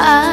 Ah.